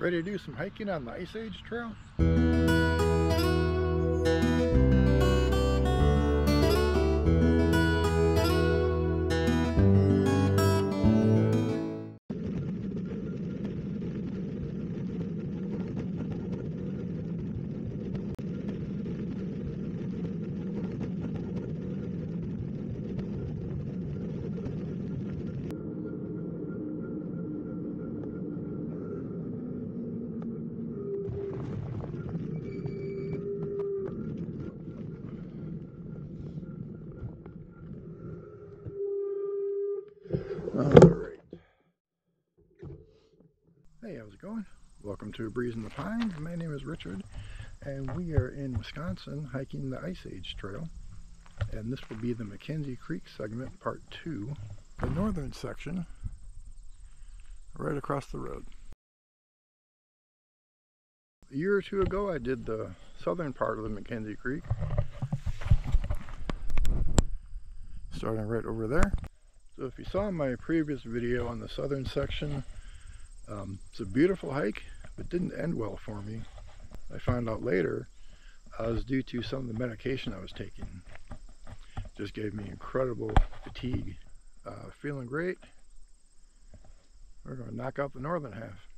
Ready to do some hiking on the Ice Age Trail? Welcome to A Breeze in the Pines. My name is Richard, and we are in Wisconsin hiking the Ice Age Trail. And this will be the McKenzie Creek segment, part two. The northern section, right across the road. A year or two ago, I did the southern part of the McKenzie Creek. Starting right over there. So if you saw my previous video on the southern section, um, it's a beautiful hike, but didn't end well for me. I found out later uh, it was due to some of the medication I was taking. Just gave me incredible fatigue. Uh, feeling great. We're going to knock out the northern half.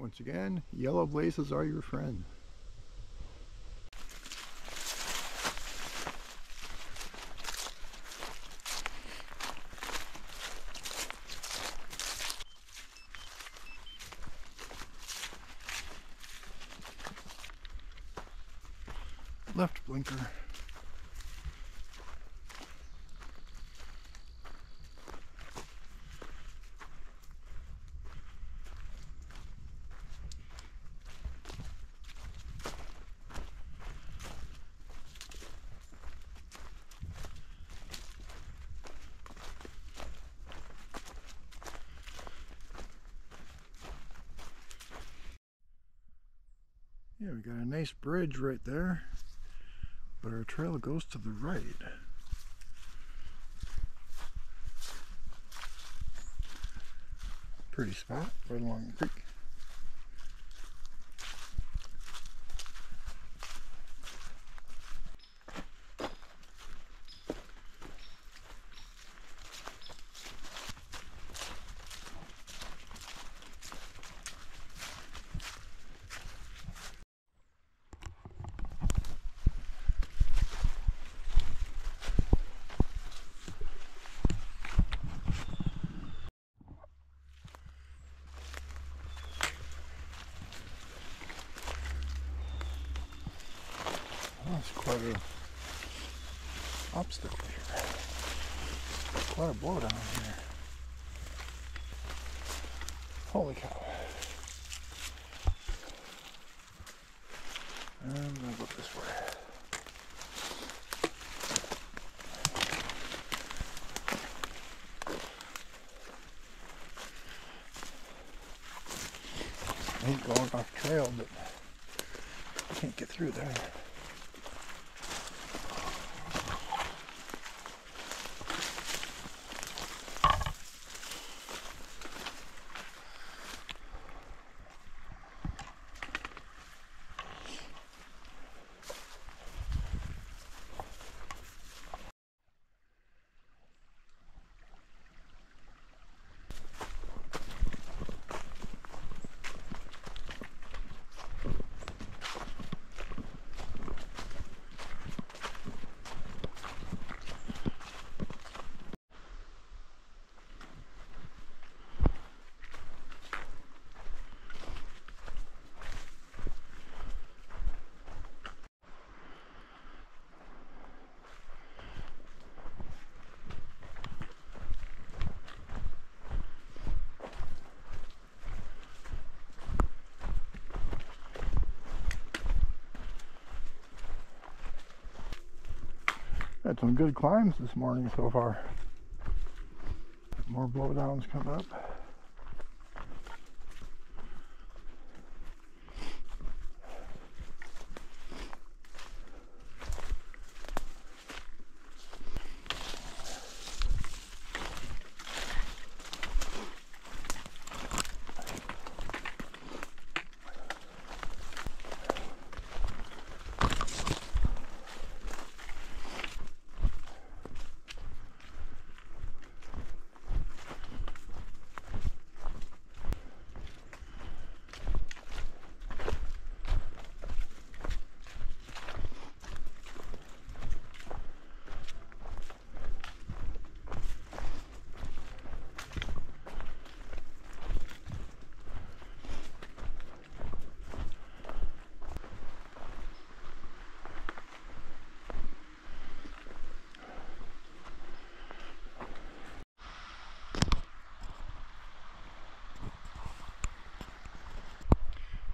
Once again, yellow blazes are your friend. Left blinker. We got a nice bridge right there, but our trail goes to the right. Pretty spot right along the creek. Quite a obstacle here. Quite a blowdown here. Holy cow. And I'm gonna go this way. Ain't going off trail, but can't get through there. Had some good climbs this morning so far. More blowdowns coming up.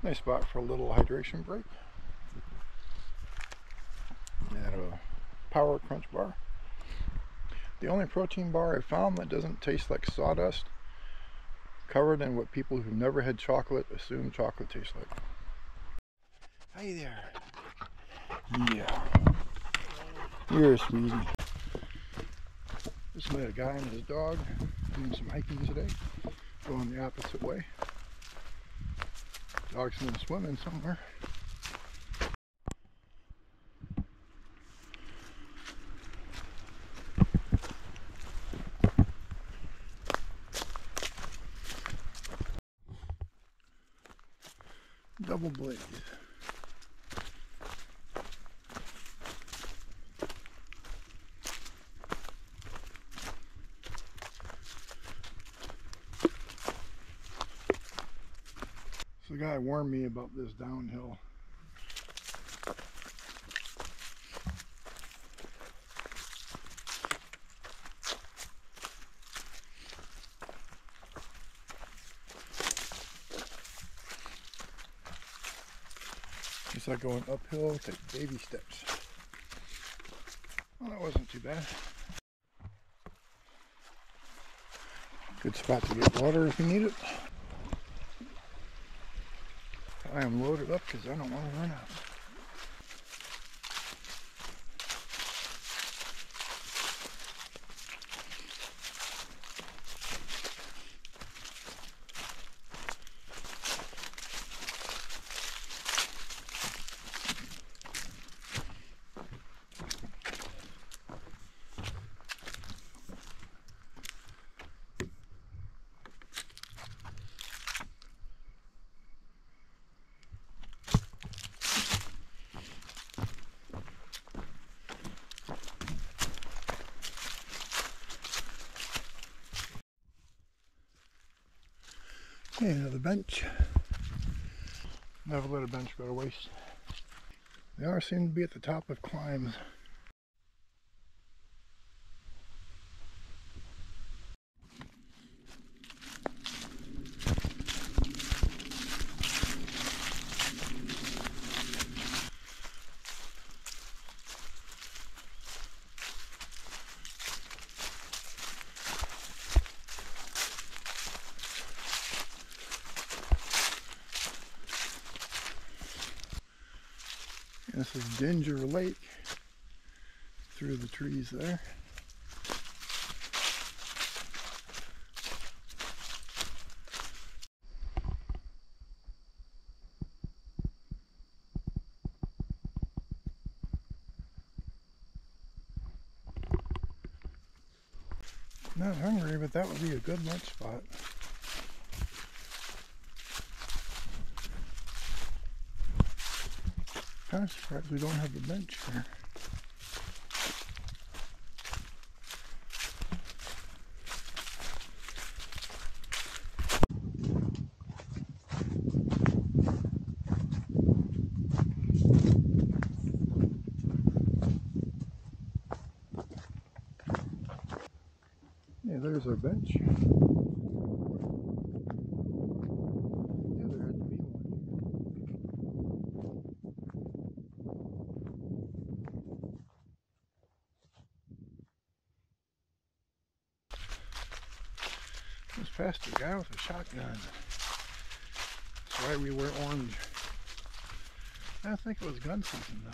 Nice spot for a little hydration break. And a power crunch bar. The only protein bar I found that doesn't taste like sawdust, covered in what people who've never had chocolate assume chocolate tastes like. Hi there. Yeah. You're a sweetie. Just met a guy and his dog doing some hiking today, going the opposite way. Been swimming somewhere. Double blaze. Guy warned me about this downhill. It's like going uphill, take baby steps. Well, that wasn't too bad. Good spot to get water if you need it. I am loaded up because I don't want to run out. Okay, another bench. Never let a bench go to waste. They are seem to be at the top of climbs. Is Dinger Lake through the trees there. Not hungry, but that would be a good lunch spot. Surprised we don't have a bench here. Yeah, there's our bench. Yeah, there had to be one. A guy with a shotgun. That's why we wear orange. I think it was gun season though.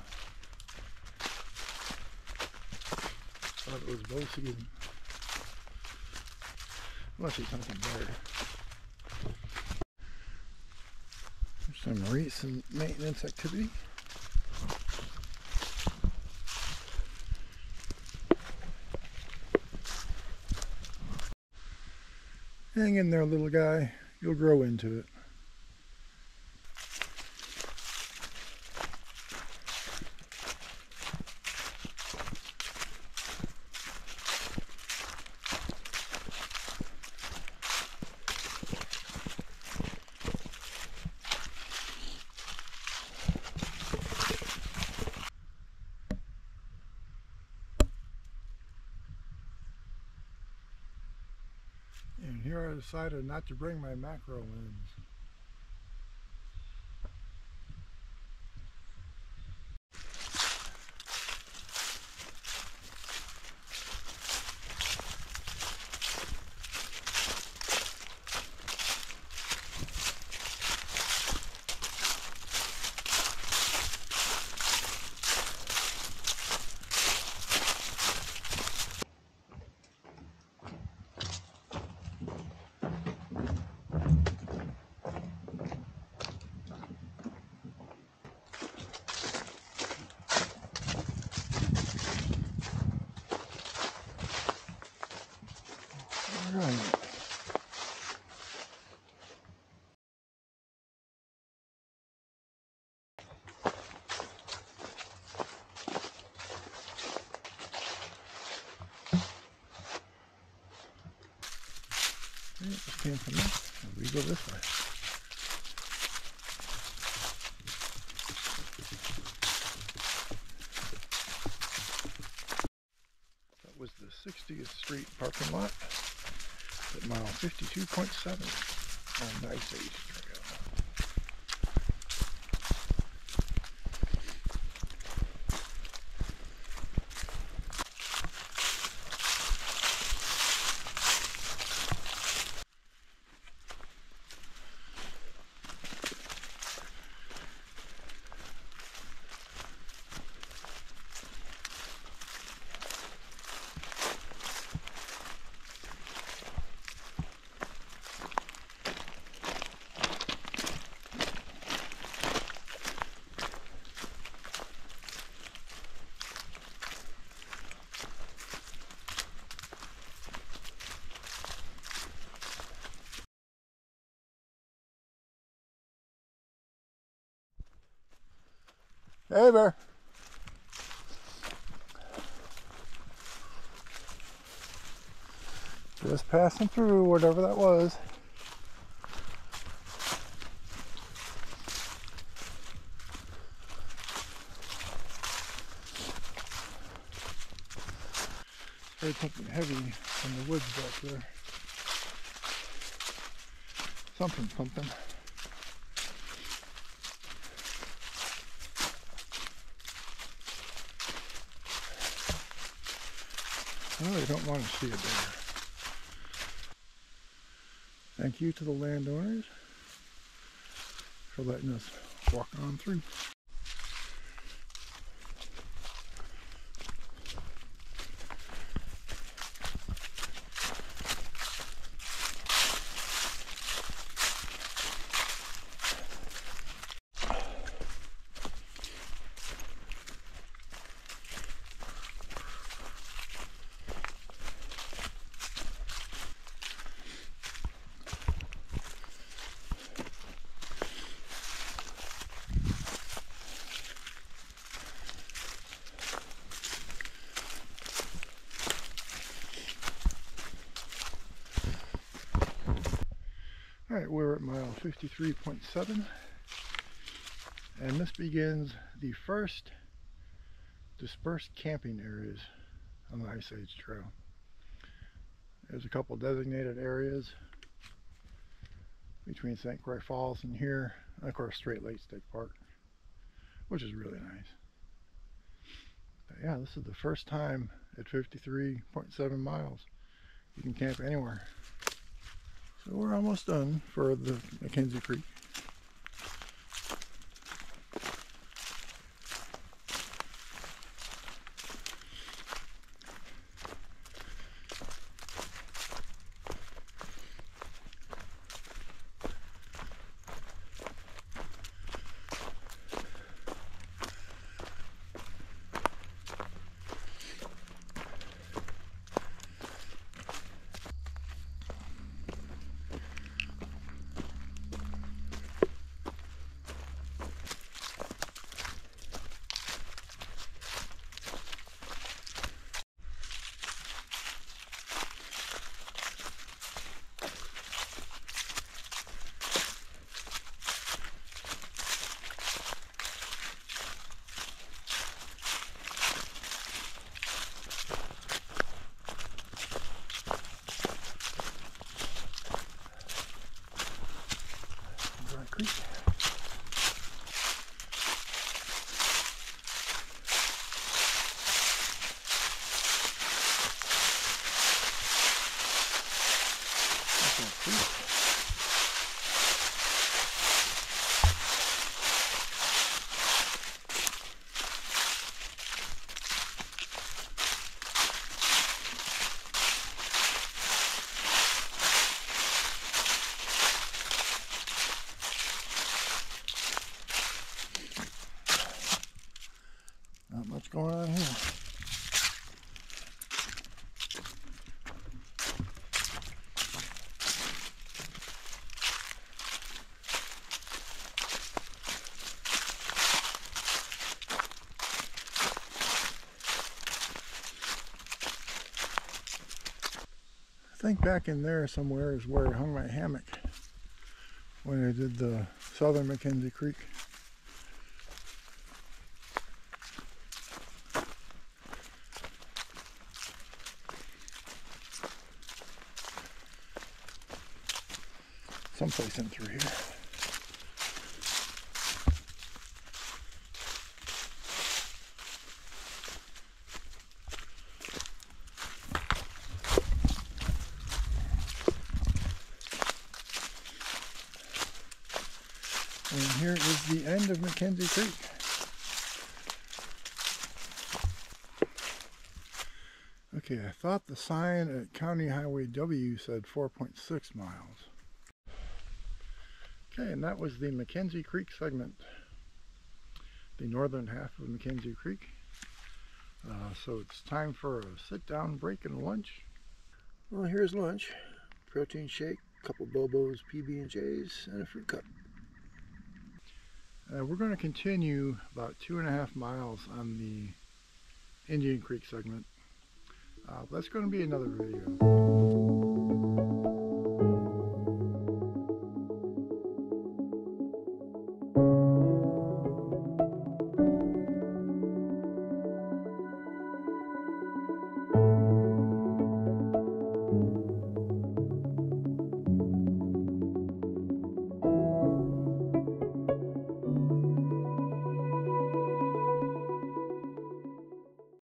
Thought it was bow season. Must be something better. Some recent maintenance activity. Hang in there, little guy. You'll grow into it. Here I decided not to bring my macro lens. All right. Okay, this came from this. and We go this way. That was the 60th Street parking lot at mile 52.7 on Ice Age Trail. Hey there. Just passing through whatever that was. There's something heavy in the woods back there. Something, something. I really don't want to see a bear. Thank you to the landowners for letting us walk on through. All right, we're at mile 53.7, and this begins the first dispersed camping areas on the Ice Age Trail. There's a couple designated areas between St. Croix Falls and here, and of course Straight Lake State Park, which is really nice. But yeah, this is the first time at 53.7 miles you can camp anywhere. So we're almost done for the McKenzie Creek. Dry Creek. Dry Creek. Not much going on here. I think back in there somewhere is where I hung my hammock when I did the southern McKenzie Creek. someplace in through here. And here is the end of McKenzie Creek. Okay, I thought the sign at County Highway W said 4.6 miles. Okay, and that was the McKenzie Creek segment, the northern half of McKenzie Creek. Uh, so it's time for a sit-down break and lunch. Well, here's lunch. Protein shake, couple Bobos PB&Js, and a fruit cup. Uh, we're going to continue about two and a half miles on the Indian Creek segment. Uh, that's going to be another video.